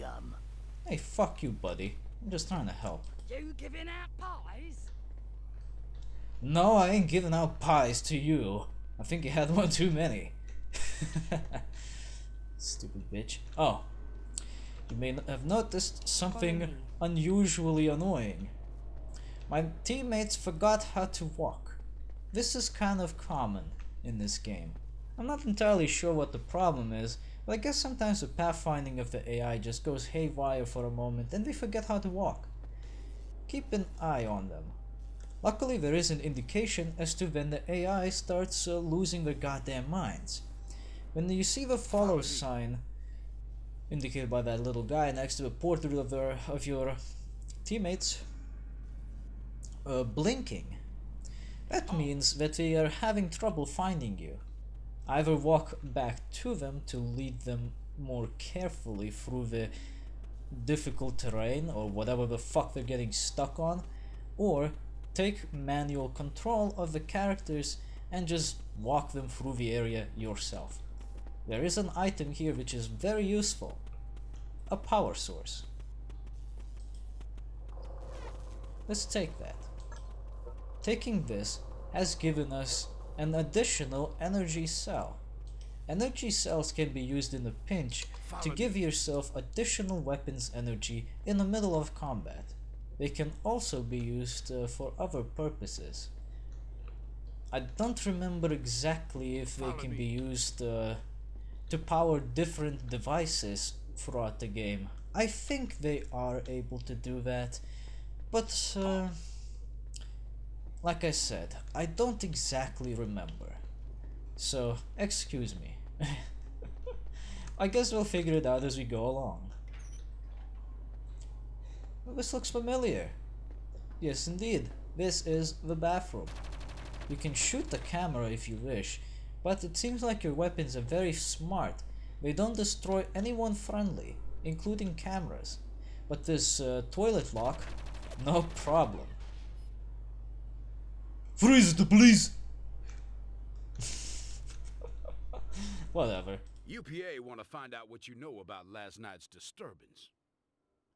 scum. Hey, fuck you, buddy. I'm just trying to help. You giving out pies? No, I ain't giving out pies to you. I think you had one too many. Stupid bitch. Oh. You may have noticed something unusually annoying. My teammates forgot how to walk. This is kind of common in this game. I'm not entirely sure what the problem is, but I guess sometimes the pathfinding of the AI just goes haywire for a moment and they forget how to walk. Keep an eye on them. Luckily, there is an indication as to when the AI starts uh, losing their goddamn minds. When you see the follow sign indicated by that little guy next to the portrait of, their, of your teammates uh, blinking, that means that they are having trouble finding you. Either walk back to them to lead them more carefully through the difficult terrain or whatever the fuck they're getting stuck on, or take manual control of the characters and just walk them through the area yourself. There is an item here which is very useful. A power source. Let's take that. Taking this has given us an additional energy cell. Energy cells can be used in a pinch to give yourself additional weapons energy in the middle of combat. They can also be used uh, for other purposes. I don't remember exactly if they can be used uh, to power different devices throughout the game. I think they are able to do that, but uh, like I said, I don't exactly remember. So, excuse me. I guess we'll figure it out as we go along. This looks familiar. Yes, indeed. This is the bathroom. You can shoot the camera if you wish, but it seems like your weapons are very smart. They don't destroy anyone friendly, including cameras. But this uh, toilet lock, no problem. Freeze it, please! Whatever. UPA want to find out what you know about last night's disturbance.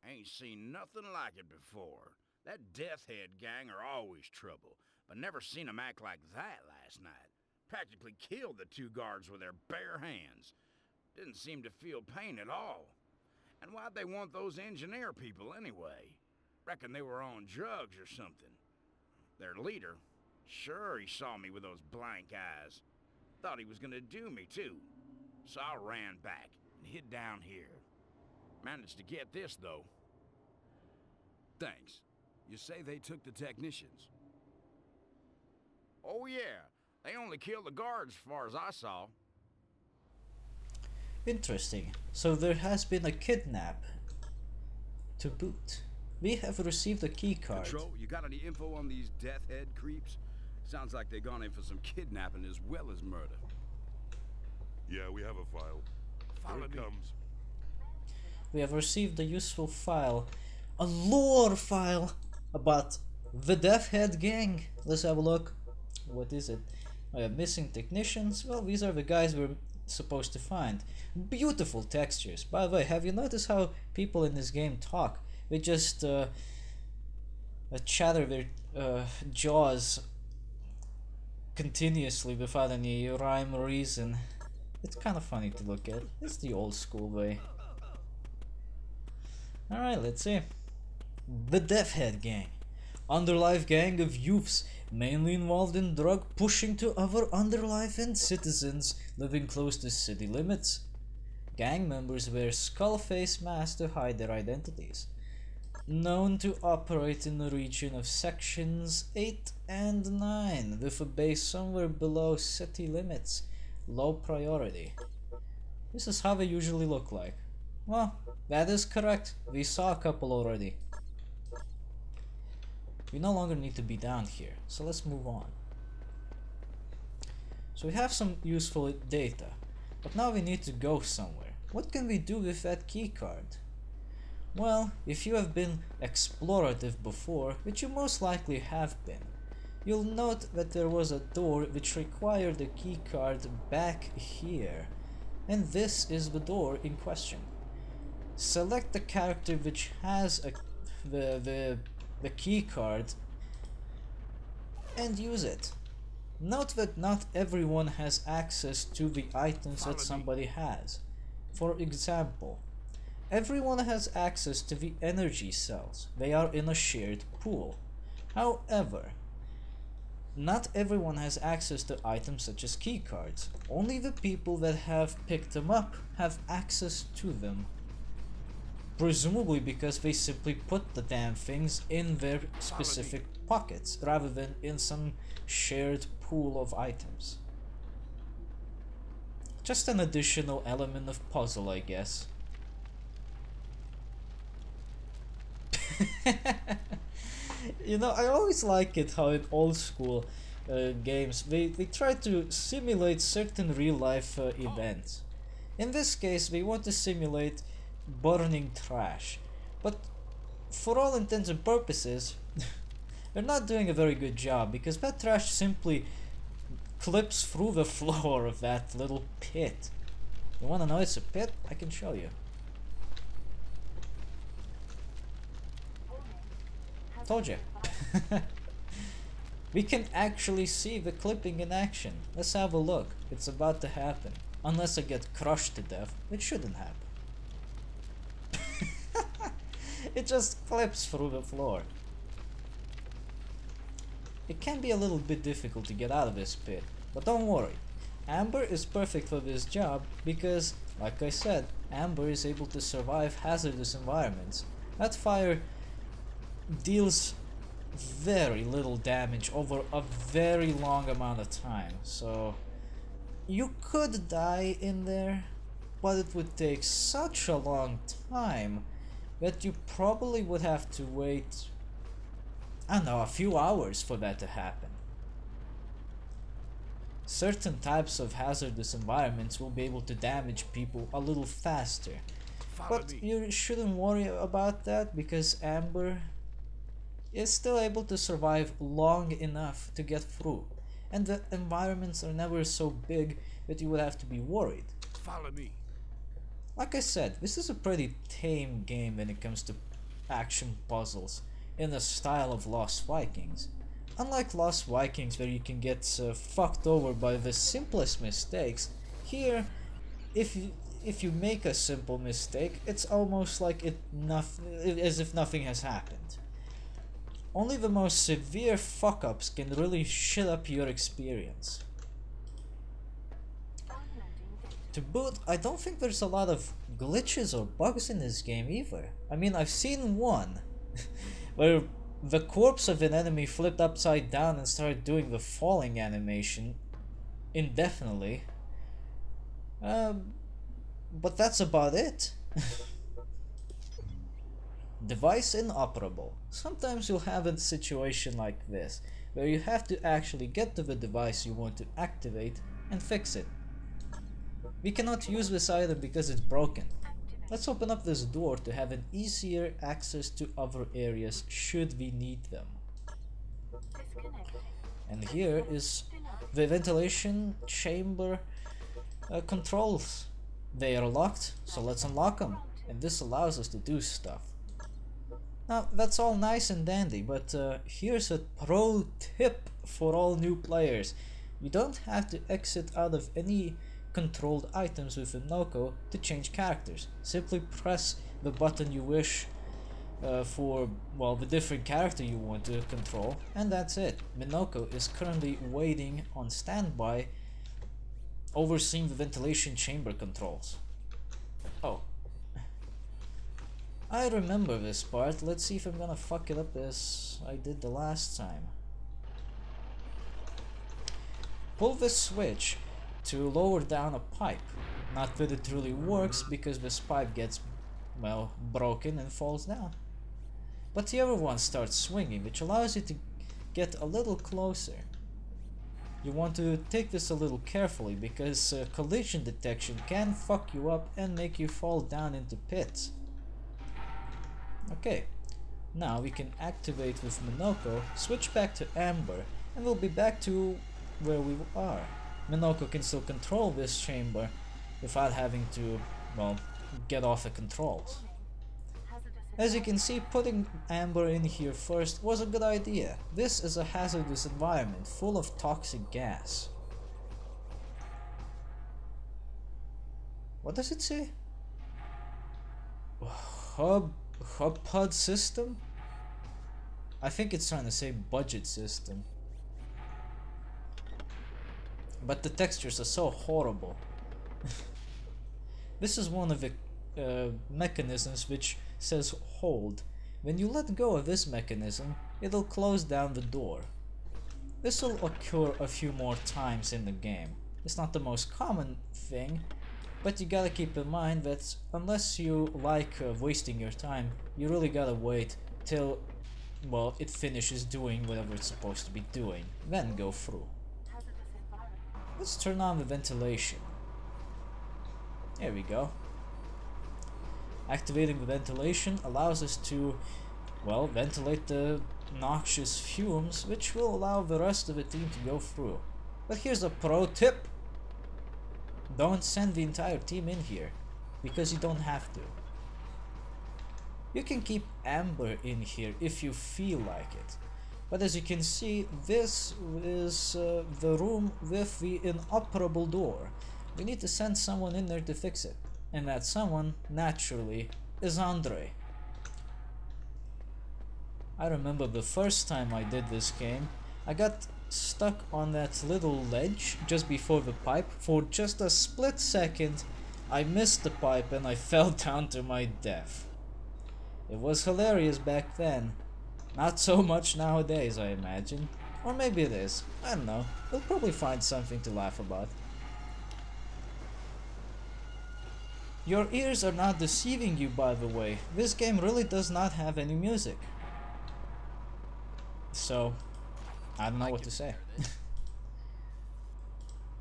Ain't seen nothing like it before. That Death Head gang are always trouble, but never seen 'em act like that last night. Practically killed the two guards with their bare hands. Didn't seem to feel pain at all. And why'd they want those engineer people anyway? Reckon they were on drugs or something. Their leader, sure he saw me with those blank eyes. Thought he was gonna do me too. So I ran back and hid down here. Managed to get this though. Thanks. You say they took the technicians. Oh yeah, they only killed the guards as far as I saw. Interesting. So there has been a kidnap to boot. We have received a key card. Control, you got any info on these death head creeps? Sounds like they've gone in for some kidnapping as well as murder. Yeah, we have a file. Follow Here it me. comes. We have received a useful file, a lore file about the Death Head Gang. Let's have a look. What is it? We have missing technicians. Well, these are the guys we're supposed to find. Beautiful textures. By the way, have you noticed how people in this game talk? They just uh, uh, chatter their uh, jaws continuously without any rhyme or reason. It's kind of funny to look at. It's the old school way. Alright, let's see. The Death Head Gang. Underlife gang of youths mainly involved in drug pushing to other underlife and citizens living close to city limits. Gang members wear skull face masks to hide their identities. Known to operate in the region of sections 8 and 9 with a base somewhere below city limits. Low priority. This is how they usually look like. Well, that is correct. We saw a couple already. We no longer need to be down here, so let's move on. So we have some useful data, but now we need to go somewhere. What can we do with that keycard? Well, if you have been explorative before, which you most likely have been, you'll note that there was a door which required a keycard back here. And this is the door in question. select the character which has a, the, the, the key card and use it. Note that not everyone has access to the items that somebody has. For example, everyone has access to the energy cells. They are in a shared pool. However, not everyone has access to items such as keycards. Only the people that have picked them up have access to them. Presumably because they simply put the damn things in their specific pockets rather than in some shared pool of items. Just an additional element of puzzle, I guess. you know, I always like it how in old school uh, games they, they try to simulate certain real life uh, events. In this case, they want to simulate burning trash. But for all intents and purposes, they're not doing a very good job because that trash simply clips through the floor of that little pit. You wanna know it's a pit? I can show you. Told you. we can actually see the clipping in action. Let's have a look. It's about to happen. Unless I get crushed to death, which shouldn't happen. it just clips through the floor. It can be a little bit difficult to get out of this pit, but don't worry. Amber is perfect for this job because, like I said, Amber is able to survive hazardous environments. That fire deals very little damage over a very long amount of time, so you could die in there, but it would take such a long time that you probably would have to wait, I don't know, a few hours for that to happen. Certain types of hazardous environments will be able to damage people a little faster. Follow But me. you shouldn't worry about that because Amber is still able to survive long enough to get through. And the environments are never so big that you would have to be worried. Follow me. Like I said, this is a pretty tame game when it comes to action puzzles in the style of Lost Vikings. Unlike Lost Vikings where you can get uh, fucked over by the simplest mistakes, here if you if you make a simple mistake, it's almost like it as if nothing has happened. Only the most severe fuck ups can really shit up your experience. To boot, I don't think there's a lot of glitches or bugs in this game either. I mean, I've seen one where the corpse of an enemy flipped upside down and started doing the falling animation indefinitely. Um, but that's about it. Device inoperable. Sometimes you'll have a situation like this, where you have to actually get to the device you want to activate and fix it. We cannot use this item because it's broken. Let's open up this door to have an easier access to other areas should we need them. And here is the ventilation chamber uh, controls. They are locked, so let's unlock them. And this allows us to do stuff. Now, that's all nice and dandy, but uh, here's a pro tip for all new players. You don't have to exit out of any controlled items with Minoko to change characters. Simply press the button you wish uh, for, well, the different character you want to control, and that's it. Minoko is currently waiting on standby, overseeing the ventilation chamber controls. Oh. I remember this part. Let's see if I'm gonna fuck it up as I did the last time. Pull this switch to lower down a pipe. Not that it really works because this pipe gets, well, broken and falls down. But the other one starts swinging, which allows you to get a little closer. You want to take this a little carefully because uh, collision detection can fuck you up and make you fall down into pits. Okay, now we can activate with Minoko, switch back to Amber, and we'll be back to where we are. Minoko can still control this chamber without having to, well, get off the controls. As you can see, putting Amber in here first was a good idea. This is a hazardous environment full of toxic gas. What does it say? Hub hub pod system? I think it's trying to say budget system. But the textures are so horrible. this is one of the uh, mechanisms which says hold. When you let go of this mechanism, it'll close down the door. This will occur a few more times in the game. It's not the most common thing, but you gotta keep in mind that unless you like uh, wasting your time, you really gotta wait till, well, it finishes doing whatever it's supposed to be doing, then go through. Let's turn on the ventilation. There we go. Activating the ventilation allows us to, well, ventilate the noxious fumes, which will allow the rest of the team to go through. But here's a pro tip. Don't send the entire team in here, because you don't have to. You can keep Amber in here if you feel like it. But as you can see, this is uh, the room with the inoperable door. We need to send someone in there to fix it. And that someone, naturally, is Andre. I remember the first time I did this game, I got stuck on that little ledge just before the pipe. For just a split second, I missed the pipe and I fell down to my death. It was hilarious back then. Not so much nowadays, I imagine. Or maybe it is. I don't know. We'll probably find something to laugh about. Your ears are not deceiving you, by the way. This game really does not have any music. So, I don't know what to say.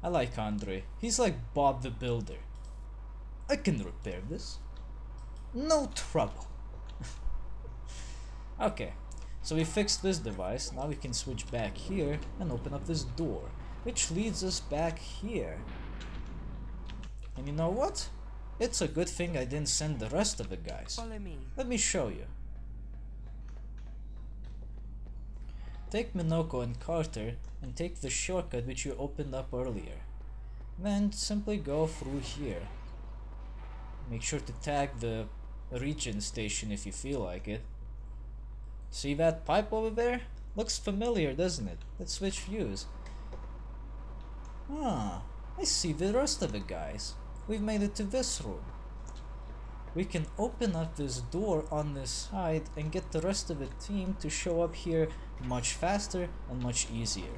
I like Andre. He's like Bob the Builder. I can repair this. No trouble. okay, so we fixed this device. Now we can switch back here and open up this door, which leads us back here. And you know what? It's a good thing I didn't send the rest of the guys. Follow me. Let me show you. Take Minoko and Carter and take the shortcut which you opened up earlier. Then simply go through here. Make sure to tag the regen station if you feel like it. See that pipe over there? Looks familiar, doesn't it? Let's switch views. Ah, I see the rest of the guys. We've made it to this room. We can open up this door on this side and get the rest of the team to show up here much faster and much easier.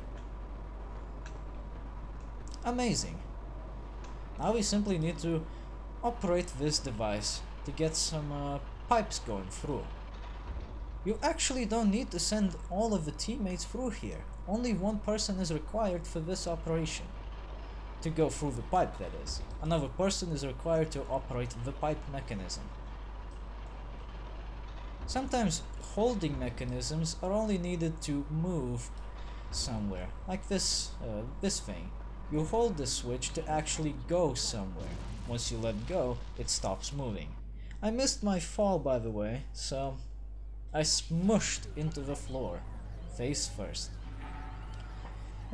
Amazing. Now we simply need to operate this device to get some uh, pipes going through. You actually don't need to send all of the teammates through here. Only one person is required for this operation. To go through the pipe, that is. Another person is required to operate the pipe mechanism. Sometimes holding mechanisms are only needed to move somewhere, like this, uh, this thing. You hold the switch to actually go somewhere. Once you let go, it stops moving. I missed my fall by the way, so I smushed into the floor, face first.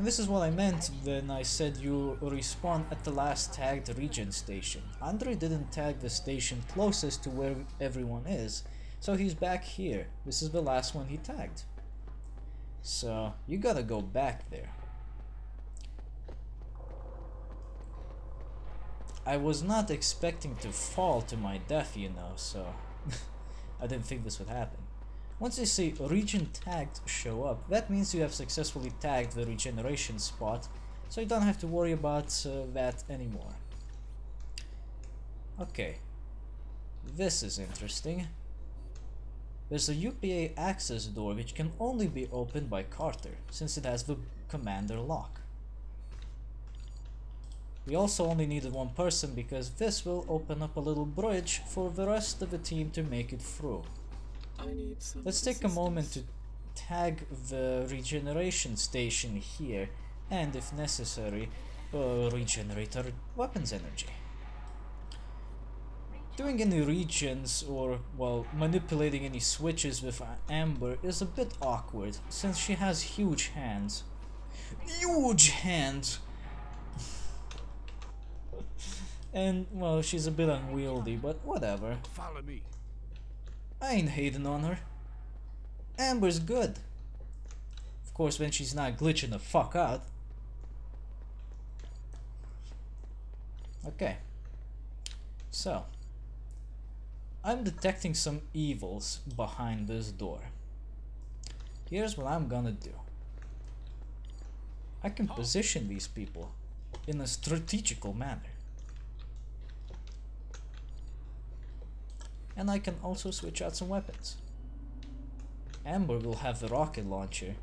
And this is what I meant when I said you respawn at the last tagged regen station. Andre didn't tag the station closest to where everyone is, so he's back here. This is the last one he tagged. So, you gotta go back there. I was not expecting to fall to my death, you know, so I didn't think this would happen. Once you see regen tagged show up, that means you have successfully tagged the regeneration spot, so you don't have to worry about uh, that anymore. Okay, this is interesting. There's a UPA access door which can only be opened by Carter, since it has the commander lock. We also only needed one person because this will open up a little bridge for the rest of the team to make it through. Let's take a moment to tag the regeneration station here and if necessary uh, regenerate our weapons energy. doing any regions or, well, manipulating any switches with Amber is a bit awkward since she has huge hands. Huge hands! and, well, she's a bit unwieldy, but whatever. Follow me. I ain't hating on her. Amber's good. Of course, when she's not glitching the fuck out. Okay. So. I'm detecting some evils behind this door. Here's what I'm gonna do. I can position these people in a strategical manner. And I can also switch out some weapons. Amber will have the rocket launcher,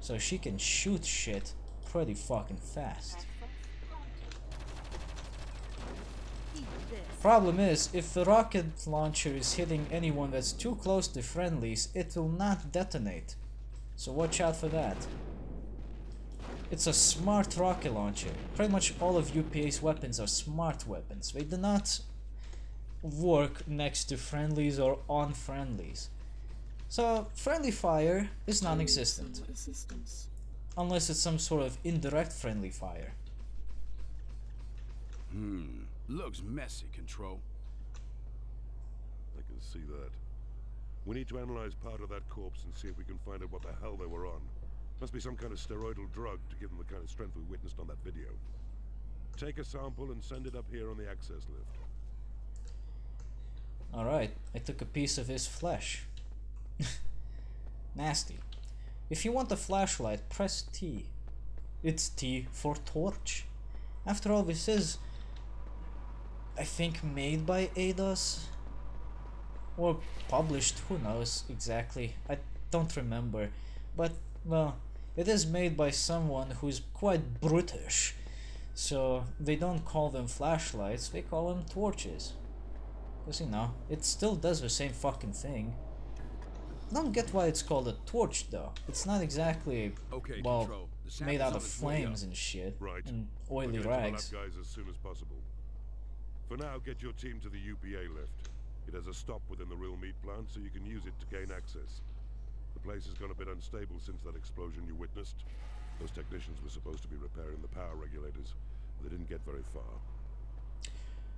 so she can shoot shit pretty fucking fast. Problem is, if the rocket launcher is hitting anyone that's too close to friendlies, it will not detonate. So watch out for that. It's a smart rocket launcher. Pretty much all of UPA's weapons are smart weapons. They do not work next to friendlies or on friendlies. So friendly fire is non-existent. Unless it's some sort of indirect friendly fire. Hmm. Looks messy, Control. I can see that. We need to analyze part of that corpse and see if we can find out what the hell they were on. Must be some kind of steroidal drug to give them the kind of strength we witnessed on that video. Take a sample and send it up here on the access lift. Alright, I took a piece of his flesh. Nasty. If you want a flashlight, press T. It's T for torch. After all, this is, I think, made by Eidos? Or published, who knows exactly. I don't remember. But, well, it is made by someone who's quite brutish. So, they don't call them flashlights, they call them torches. Because, you know, it still does the same fucking thing. I don't get why it's called a torch, though. It's not exactly, Okay, well, Control. Made out of its way up. flames and shit. Right. And oily going to rags. lab guys as soon as possible. For now, get your team to the UPA lift. It has a stop within the real meat plant, so you can use it to gain access. The place has gone a bit unstable since that explosion you witnessed. Those technicians were supposed to be repairing the power regulators, but they didn't get very far.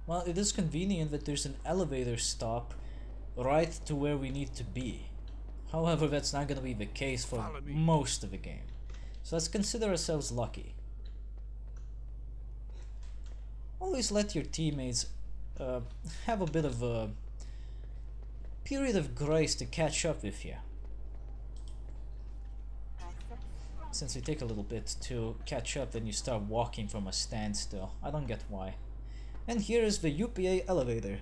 Well, it is convenient that there's an elevator stop right to where we need to be. However, that's not gonna be the case for most of the game. So let's consider ourselves lucky. Always let your teammates uh, have a bit of a period of grace to catch up with you. Since we take a little bit to catch up, then you start walking from a standstill. I don't get why. And here is the UPA elevator.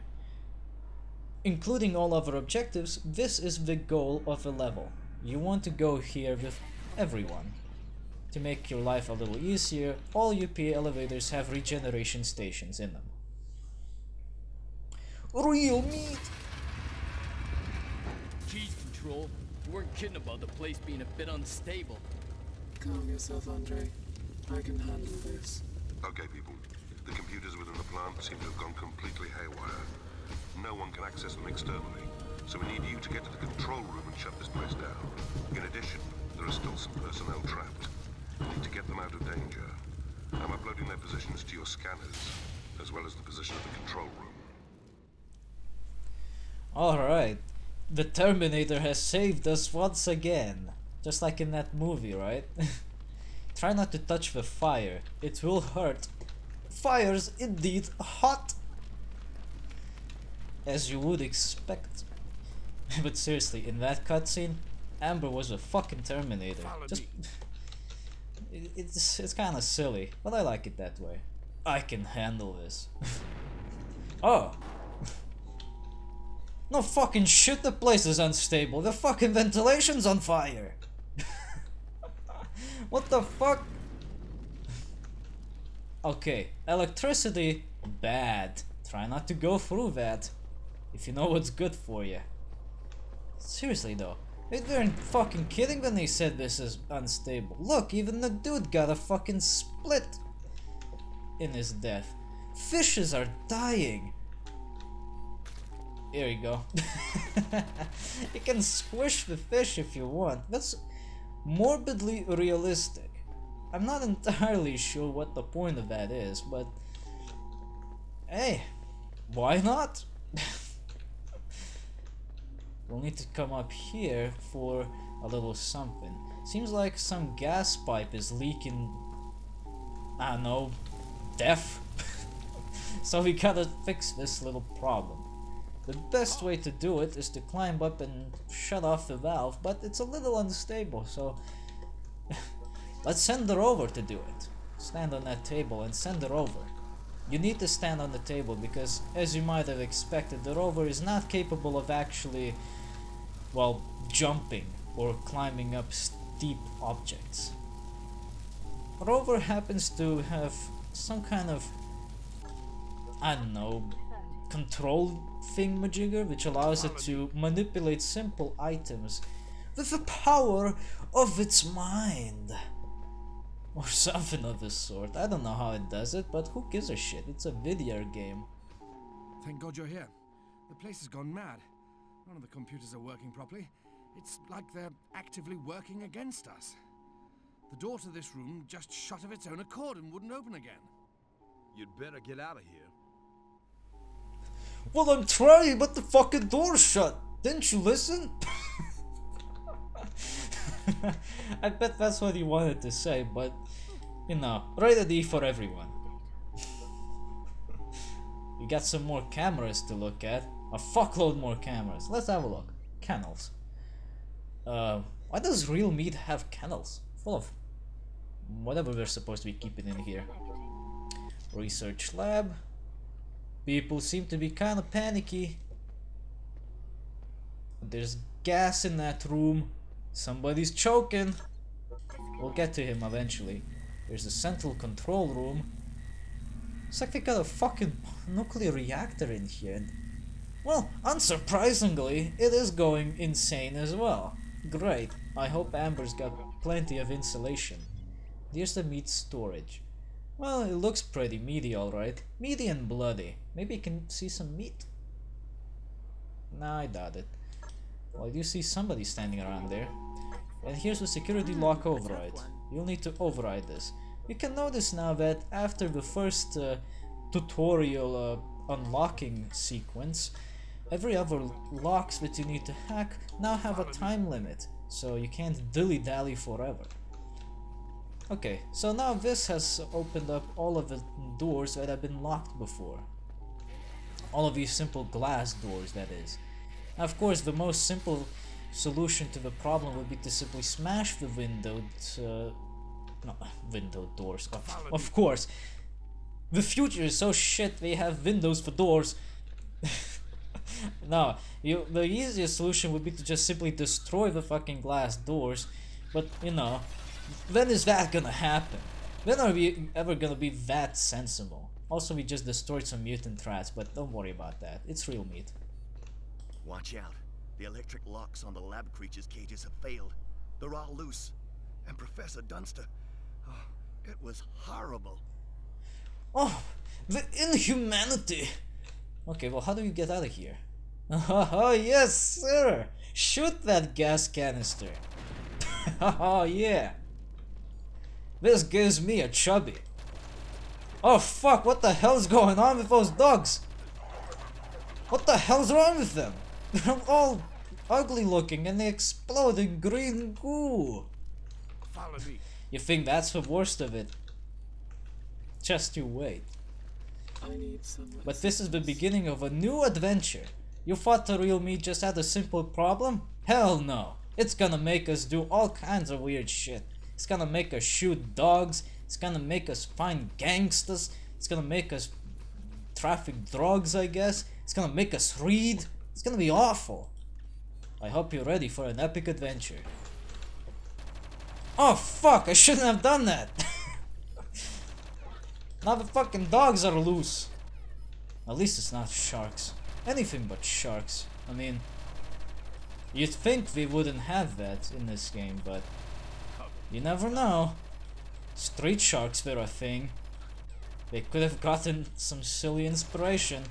Including all other objectives, this is the goal of the level. You want to go here with everyone. To make your life a little easier, all UPA elevators have regeneration stations in them. Real meat! Cheese control. You weren't kidding about the place being a bit unstable. Calm yourself, Andre. I can handle this. Okay, people. The computers within the plant seem to have gone completely haywire. No one can access them externally, so we need you to get to the control room and shut this place down. In addition, there are still some personnel trapped. We need to get them out of danger. I'm uploading their positions to your scanners, as well as the position of the control room. Alright. The Terminator has saved us once again. Just like in that movie, right? Try not to touch the fire. It will hurt. Fire's indeed hot. As you would expect. but seriously, in that cutscene, Amber was a fucking Terminator. Just, it, it's it's kind of silly, but I like it that way. I can handle this. oh. No fucking shit, the place is unstable. The fucking ventilation's on fire. what the fuck? Okay, electricity, bad. Try not to go through that. If you know what's good for you. Seriously though, they weren't fucking kidding when they said this is unstable. Look, even the dude got a fucking split in his death. Fishes are dying. Here you go. you can squish the fish if you want. That's morbidly realistic. I'm not entirely sure what the point of that is, but hey, why not? we'll need to come up here for a little something. Seems like some gas pipe is leaking, I don't know, death. so we gotta fix this little problem. The best way to do it is to climb up and shut off the valve, but it's a little unstable, so let's send her over to do it. Stand on that table and send her over. You need to stand on the table because, as you might have expected, the rover is not capable of actually, well, jumping or climbing up steep objects. rover happens to have some kind of, I don't know, control thingamajigger which allows it to manipulate simple items with the power of its mind. Or something of the sort. I don't know how it does it, but who gives a shit? It's a video game. Thank God you're here. The place has gone mad. None of the computers are working properly. It's like they're actively working against us. The door to this room just shut of its own accord and wouldn't open again. You'd better get out of here. Well, I'm trying, but the fucking door's shut. Didn't you listen? I bet that's what he wanted to say, but you know, rated E for everyone. you got some more cameras to look at. A fuckload more cameras. Let's have a look. Kennels. Uh, why does real meat have kennels? Full of whatever we're supposed to be keeping in here. Research lab. People seem to be kind of panicky. There's gas in that room. Somebody's choking. We'll get to him eventually. There's a central control room. It's like they got a fucking nuclear reactor in here. And, well, unsurprisingly, it is going insane as well. Great. I hope Amber's got plenty of insulation. There's the meat storage. Well, it looks pretty meaty alright. Meaty and bloody. Maybe you can see some meat? Nah, I doubt it. Well, I do see somebody standing around there. And here's the security lock override. You'll need to override this. You can notice now that after the first uh, tutorial uh, unlocking sequence, every other locks that you need to hack now have a time limit, so you can't dilly-dally forever. Okay, so now this has opened up all of the doors that have been locked before. All of these simple glass doors, that is. Now, of course, the most simple solution to the problem would be to simply smash the window, uh, no, window doors, of, of course. The future is so shit, they have windows for doors. no, you, the easiest solution would be to just simply destroy the fucking glass doors, but, you know, when is that gonna happen? When are we ever gonna be that sensible? Also, we just destroyed some mutant rats, but don't worry about that. It's real meat. Watch out. The electric locks on the lab creatures' cages have failed. They're all loose. And Professor Dunster... Oh, it was horrible. Oh, the inhumanity! Okay, well, how do you get out of here? Oh, yes, sir! Shoot that gas canister! oh, yeah! This gives me a chubby. Oh fuck, what the hell's going on with those dogs? What the hell's wrong with them? They're all ugly looking and they explode in green goo. Follow me. You think that's the worst of it? Just you wait. I need But this is the beginning of a new adventure. You thought the real me just had a simple problem? Hell no. It's gonna make us do all kinds of weird shit. It's gonna make us shoot dogs. It's gonna make us find gangsters. It's gonna make us traffic drugs, I guess. It's gonna make us read. It's gonna be awful. I hope you're ready for an epic adventure. Oh fuck, I shouldn't have done that. now the fucking dogs are loose. At least it's not sharks. Anything but sharks. I mean, you'd think we wouldn't have that in this game, but you never know. Street sharks were a thing. They could have gotten some silly inspiration.